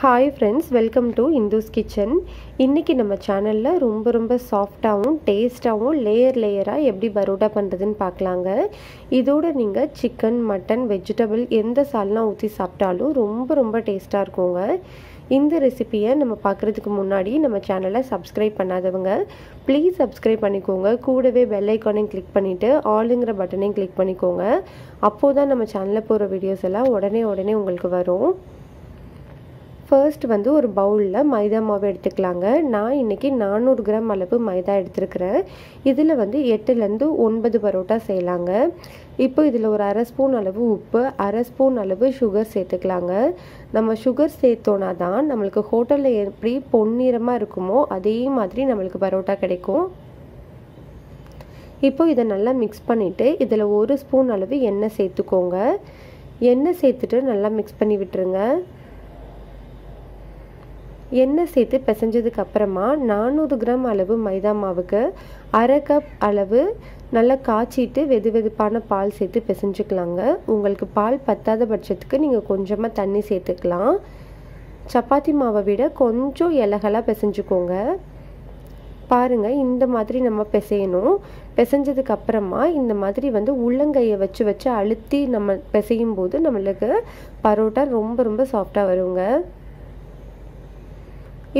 Hi friends welcome to Indhu's kitchen இன்றைக்கி நம்ம சேனலில் ரொம்ப ரொம்ப சாஃப்டாகவும் டேஸ்ட்டாகவும் லேயர் லேயராக எப்படி பரோட்டா பண்ணுறதுன்னு பார்க்கலாங்க. இதோட நீங்கள் சிக்கன் மட்டன் வெஜிடபிள் எந்த சால்லாம் ஊற்றி சாப்பிட்டாலும் ரொம்ப ரொம்ப டேஸ்ட்டாக இருக்குங்க. இந்த ரெசிப்பியை நம்ம பார்க்குறதுக்கு முன்னாடி நம்ம சேனலை சப்ஸ்கிரைப் பண்ணாதவங்க ப்ளீஸ் சப்ஸ்கிரைப் பண்ணிக்கோங்க. கூடவே பெல் ஐக்கானையும் கிளிக் பண்ணிவிட்டு ஆளுங்கிற பட்டனையும் கிளிக் பண்ணிக்கோங்க. அப்போது தான் நம்ம சேனலில் போகிற வீடியோஸ் எல்லாம் உடனே உடனே உங்களுக்கு வரும். ஃபர்ஸ்ட் வந்து ஒரு பவுலில் மைதா மாவு எடுத்துக்கலாங்க. நான் இன்றைக்கி நானூறு கிராம் அளவு மைதா எடுத்துருக்கிறேன். இதில் வந்து எட்டுலேருந்து ஒன்பது பரோட்டா செய்யலாங்க. இப்போ இதில் ஒரு அரை ஸ்பூன் அளவு உப்பு அரை ஸ்பூன் அளவு சுகர் சேர்த்துக்கலாங்க. நம்ம சுகர் சேர்த்தோன்னா தான் நம்மளுக்கு ஹோட்டலில் எப்படி பொன்னிறமாக இருக்குமோ அதே மாதிரி நம்மளுக்கு பரோட்டா கிடைக்கும். இப்போ இதை நல்லா மிக்ஸ் பண்ணிவிட்டு இதில் ஒரு ஸ்பூன் அளவு எண்ணெய் சேர்த்துக்கோங்க. எண்ணெய் சேர்த்துட்டு நல்லா மிக்ஸ் பண்ணி விட்டுருங்க. எண்ணெய் சேர்த்து பிசைஞ்சதுக்கு அப்புறமா நானூறு கிராம் அளவு மைதா மாவுக்கு அரை கப் அளவு நல்லா காய்ச்சிட்டு வெது வெதுப்பான பால் சேர்த்து பிசைஞ்சுக்கலாங்க. உங்களுக்கு பால் பத்தாத பட்சத்துக்கு நீங்கள் கொஞ்சமாக தண்ணி சேர்த்துக்கலாம். சப்பாத்தி மாவை விட கொஞ்சம் இலகலாக பிசைஞ்சுக்கோங்க. பாருங்கள் இந்த மாதிரி நம்ம பிசையணும். பிசைஞ்சதுக்கு அப்புறமா இந்த மாதிரி வந்து உள்ளங்கையை வச்சு வச்சு அழுத்தி நம்ம பிசையும் போது நம்மளுக்கு பரோட்டா ரொம்ப ரொம்ப சாஃப்டாக வருங்க.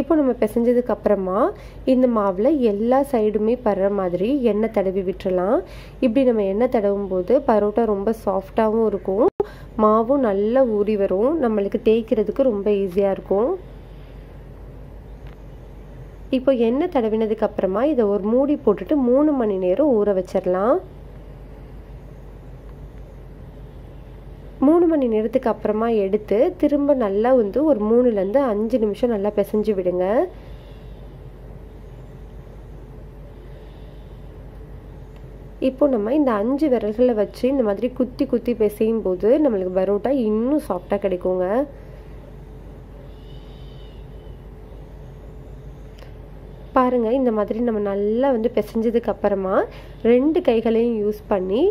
இப்போ நம்ம பிசைஞ்சதுக்கு அப்புறமா இந்த மாவில் எல்லா சைடுமே படுற மாதிரி எண்ணெய் தடவி விட்டுறலாம். இப்படி நம்ம எண்ணெய் தடவும் போது பரோட்டா ரொம்ப சாஃப்டாகவும் இருக்கும். மாவும் நல்லா ஊறி வரும். நம்மளுக்கு தேய்க்கிறதுக்கு ரொம்ப ஈஸியாக இருக்கும். இப்போ எண்ணெய் தடவினதுக்கு அப்புறமா இதை ஒரு மூடி போட்டுட்டு மூணு மணி நேரம் ஊற வச்சிடலாம் மூணு மணி நேரத்துக்கு அப்புறமா எடுத்து திரும்ப நல்லா வந்து ஒரு மூணுலேருந்து அஞ்சு நிமிஷம் நல்லா பிசைஞ்சு விடுங்க. இப்போ நம்ம இந்த அஞ்சு விரல்களை வச்சு இந்த மாதிரி குத்தி குத்தி பிசையும் போது நம்மளுக்கு பரோட்டா இன்னும் சாஃப்டாக கிடைக்குங்க. பாருங்கள் இந்த மாதிரி நம்ம நல்லா வந்து பிசைஞ்சதுக்கு அப்புறமா ரெண்டு கைகளையும் யூஸ் பண்ணி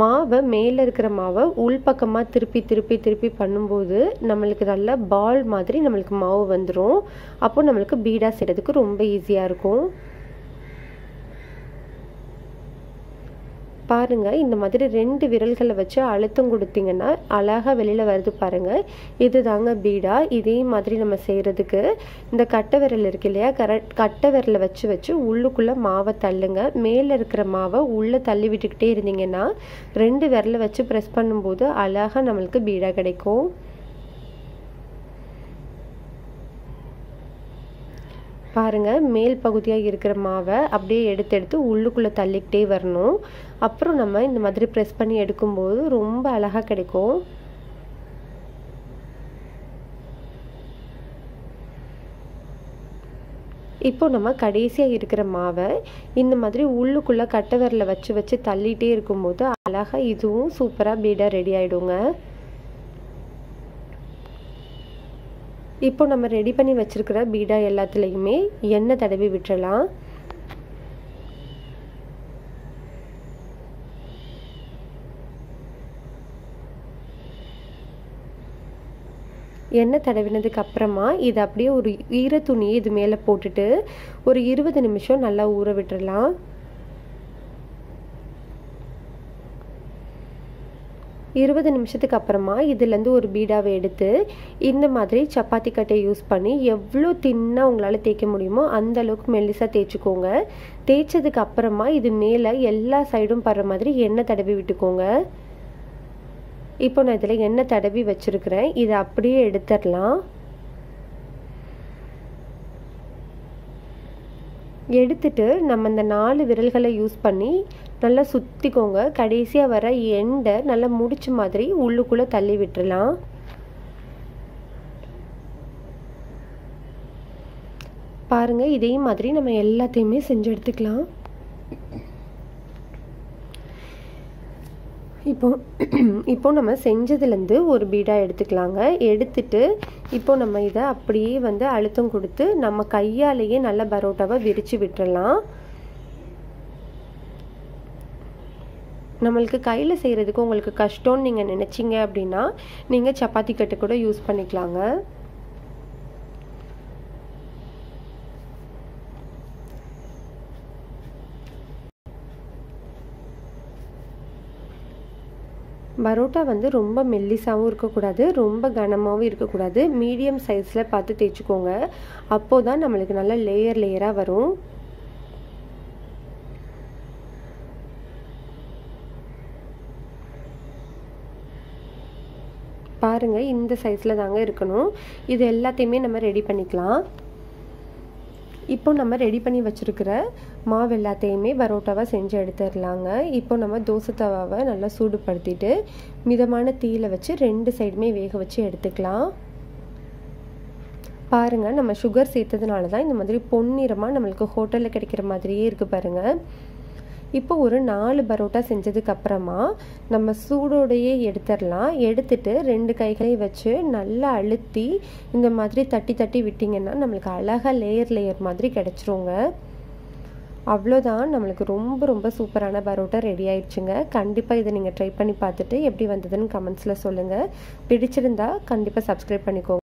மாவை மேலே இருக்கிற மாவை உள்பக்கமாக திருப்பி திருப்பி திருப்பி பண்ணும்போது நம்மளுக்கு நல்ல பால் மாதிரி நம்மளுக்கு மாவு வந்துடும் அப்போ நம்மளுக்கு பீடா செய்கிறதுக்கு ரொம்ப ஈஸியாக இருக்கும். பாருங்கள் இந்த மாதிரி ரெண்டு விரல்களை வச்சு அழுத்தம் கொடுத்தீங்கன்னா அழகாக வெளியில் வருது பாருங்கள் இது தாங்க பீடா. இதே மாதிரி நம்ம செய்கிறதுக்கு இந்த கட்டை விரல் இருக்கு இல்லையா? கரெக்ட் கட்டை விரலை வச்சு வச்சு உள்ளுக்குள்ளே மாவை தள்ளுங்க. மேலே இருக்கிற மாவை உள்ளே தள்ளி விட்டுக்கிட்டே இருந்தீங்கன்னா ரெண்டு விரலை வச்சு ப்ரெஸ் பண்ணும்போது அழகாக நம்மளுக்கு பீடா கிடைக்கும். பாருங்கள் மேல் பகுதியாக இருக்கிற மாவை அப்படியே எடுத்து எடுத்து உள்ளுக்குள்ளே தள்ளிக்கிட்டே வரணும். அப்புறம் நம்ம இந்த மாதிரி ப்ரெஸ் பண்ணி எடுக்கும்போது ரொம்ப அழகாக கிடைக்கும். இப்போ நம்ம கடைசியாக இருக்கிற மாவை இந்த மாதிரி உள்ளுக்குள்ளே கட்டை விரலை வச்சு வச்சு தள்ளிகிட்டே இருக்கும்போது அழகாக இதுவும் சூப்பராக பீடாக ரெடி ஆகிடுங்க இப்போ நம்ம ரெடி பண்ணி வச்சுருக்கிற பீடா எல்லாத்துலேயுமே எண்ணெய் தடவி விட்டுறலாம். எண்ணெய் தடவினதுக்கு அப்புறமா இது அப்படியே ஒரு ஈர துணியை இது மேலே போட்டுட்டு ஒரு இருபது நிமிஷம் நல்லா ஊற விட்டுறலாம். இருபது நிமிஷத்துக்கு அப்புறமா இதுலேருந்து ஒரு பீடாவை எடுத்து இந்த மாதிரி சப்பாத்தி கட்டை யூஸ் பண்ணி எவ்வளோ தின்னாக உங்களால் தேய்க்க முடியுமோ அந்த அளவுக்கு மெல்லிசாக தேய்ச்சிக்கோங்க. தேய்ச்சதுக்கு அப்புறமா இது மேலே எல்லா சைடும் படுற மாதிரி எண்ணெய் தடவி விட்டுக்கோங்க. இப்போ நான் இதில் எண்ணெய் தடவி வச்சுருக்கிறேன். இதை அப்படியே எடுத்துடலாம். எடுத்துட்டு நம்ம இந்த நாலு விரல்களை யூஸ் பண்ணி நல்லா சுற்றிக்கோங்க கடைசியாக வர எண்டை நல்லா முடிச்ச மாதிரி உள்ளுக்குள்ளே தள்ளி விட்டுறலாம். பாருங்கள் இதே மாதிரி நம்ம எல்லாத்தையுமே செஞ்சு எடுத்துக்கலாம். இப்போ இப்போ நம்ம செஞ்சதுலேருந்து ஒரு பீடாக எடுத்துக்கலாங்க. எடுத்துட்டு இப்போ நம்ம இதை அப்படியே வந்து அழுத்தம் கொடுத்து நம்ம கையாலேயே நல்ல பரோட்டாவை விரித்து விட்டுறலாம். நம்மளுக்கு கையில் செய்கிறதுக்கு உங்களுக்கு கஷ்டம்னு நீங்கள் நினச்சிங்க அப்படின்னா நீங்கள் சப்பாத்தி கட்டு கூட யூஸ் பண்ணிக்கலாங்க. பரோட்டா வந்து ரொம்ப மெல்லிசாகவும் இருக்கக்கூடாது ரொம்ப கனமாகவும் இருக்கக்கூடாது. மீடியம் சைஸில் பார்த்து தேய்ச்சிக்கோங்க. அப்போது தான் நம்மளுக்கு நல்லா லேயர் லேயராக வரும். பாருங்கள் இந்த சைஸில் தாங்க இருக்கணும். இது எல்லாத்தையுமே நம்ம ரெடி பண்ணிக்கலாம். இப்போ நம்ம ரெடி பண்ணி வச்சுருக்கிற மாவு எல்லாத்தையுமே பரோட்டாவாக செஞ்சு எடுத்துடலாங்க. இப்போ நம்ம தோசை தவாவை நல்லா சூடுபடுத்திட்டு மிதமான தீயில வச்சு ரெண்டு சைடுமே வேக வச்சு எடுத்துக்கலாம். பாருங்கள் நம்ம சுகர் சேர்த்ததுனால தான் இந்த மாதிரி பொன்னிறமாக நம்மளுக்கு ஹோட்டலில் கிடைக்கிற மாதிரியே இருக்குது பாருங்கள் இப்போ ஒரு நாலு பரோட்டா செஞ்சதுக்கு அப்புறமா நம்ம சூடோடையே எடுத்துடலாம். எடுத்துட்டு ரெண்டு கைகளையும் வச்சு நல்லா அழுத்தி இந்த மாதிரி தட்டி தட்டி விட்டிங்கன்னா நம்மளுக்கு அழகாக லேயர் லேயர் மாதிரி கிடச்சிருங்க. அவ்வளோதான். நம்மளுக்கு ரொம்ப ரொம்ப சூப்பரான பரோட்டா ரெடி ஆயிடுச்சுங்க. கண்டிப்பாக இதை நீங்கள் ட்ரை பண்ணி பார்த்துட்டு எப்படி வந்ததுன்னு கமெண்ட்ஸில் சொல்லுங்கள் பிடிச்சிருந்தா கண்டிப்பாக சப்ஸ்கிரைப் பண்ணிக்கோங்க.